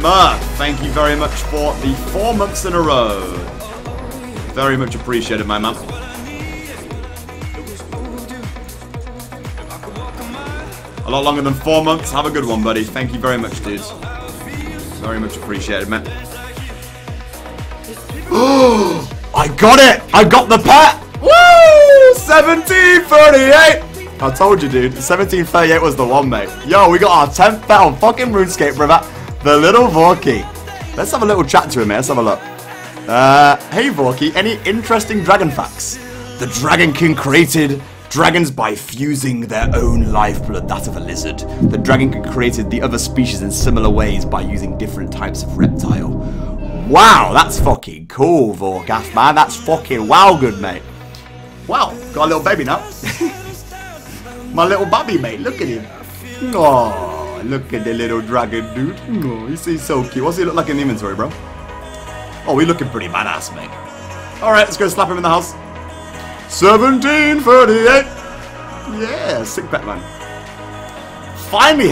Murph, thank you very much for the four months in a row. Very much appreciated, my man. A lot longer than four months. Have a good one, buddy. Thank you very much, dude. Very much appreciated, man. I got it! I got the pet! Woo! 1738! I told you, dude. 1738 was the one, mate. Yo, we got our 10th pet on fucking RuneScape, brother. The little Vorki. Let's have a little chat to him, mate. Let's have a look. Uh, hey, Vorki. Any interesting dragon facts? The Dragon King created dragons by fusing their own lifeblood, that of a lizard. The Dragon King created the other species in similar ways by using different types of reptile. Wow, that's fucking cool, Vorkath, man. That's fucking wow good, mate. Wow, got a little baby now. My little baby, mate. Look at him. Look at the little dragon, dude. Oh, he's, he's so cute. What's he look like in the inventory, bro? Oh, we looking pretty badass, mate. Alright, let's go slap him in the house. 1738. Yeah, sick bet, man. Finally